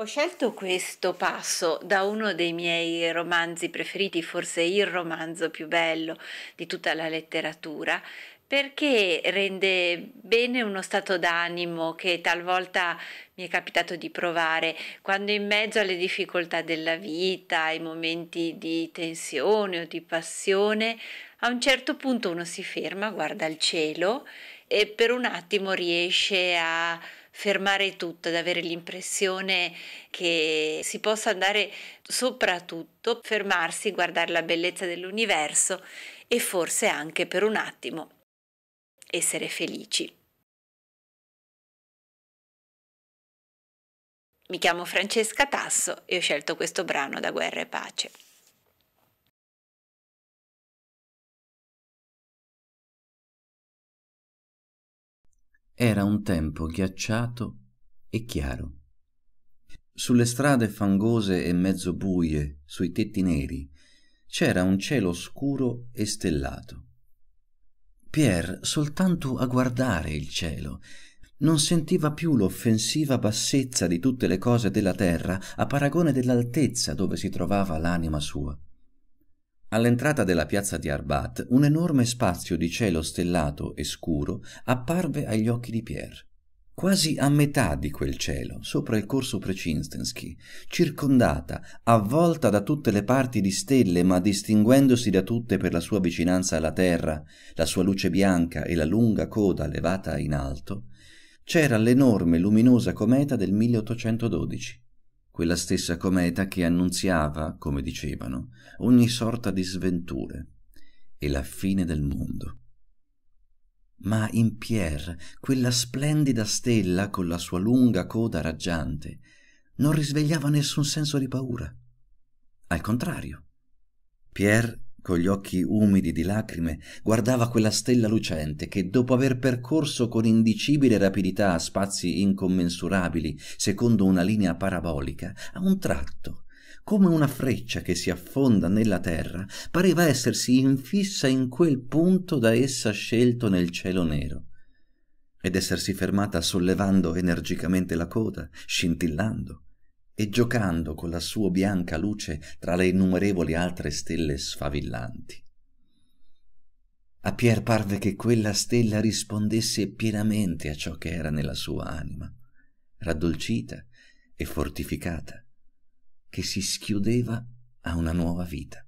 Ho scelto questo passo da uno dei miei romanzi preferiti, forse il romanzo più bello di tutta la letteratura, perché rende bene uno stato d'animo che talvolta mi è capitato di provare quando in mezzo alle difficoltà della vita, ai momenti di tensione o di passione, a un certo punto uno si ferma, guarda il cielo e per un attimo riesce a fermare tutto, ad avere l'impressione che si possa andare soprattutto, fermarsi, guardare la bellezza dell'universo e forse anche per un attimo essere felici. Mi chiamo Francesca Tasso e ho scelto questo brano da Guerra e Pace. Era un tempo ghiacciato e chiaro. Sulle strade fangose e mezzo buie, sui tetti neri, c'era un cielo scuro e stellato. Pier, soltanto a guardare il cielo, non sentiva più l'offensiva bassezza di tutte le cose della terra a paragone dell'altezza dove si trovava l'anima sua. All'entrata della piazza di Arbat un enorme spazio di cielo stellato e scuro apparve agli occhi di Pierre. Quasi a metà di quel cielo, sopra il corso Precinstensky, circondata, avvolta da tutte le parti di stelle, ma distinguendosi da tutte per la sua vicinanza alla terra, la sua luce bianca e la lunga coda levata in alto, c'era l'enorme luminosa cometa del 1812 quella stessa cometa che annunziava, come dicevano, ogni sorta di sventure e la fine del mondo. Ma in Pierre, quella splendida stella con la sua lunga coda raggiante, non risvegliava nessun senso di paura. Al contrario, Pierre con gli occhi umidi di lacrime, guardava quella stella lucente che, dopo aver percorso con indicibile rapidità spazi incommensurabili secondo una linea parabolica, a un tratto, come una freccia che si affonda nella terra, pareva essersi infissa in quel punto da essa scelto nel cielo nero. Ed essersi fermata sollevando energicamente la coda, scintillando, e giocando con la sua bianca luce tra le innumerevoli altre stelle sfavillanti. A Pier parve che quella stella rispondesse pienamente a ciò che era nella sua anima, raddolcita e fortificata, che si schiudeva a una nuova vita.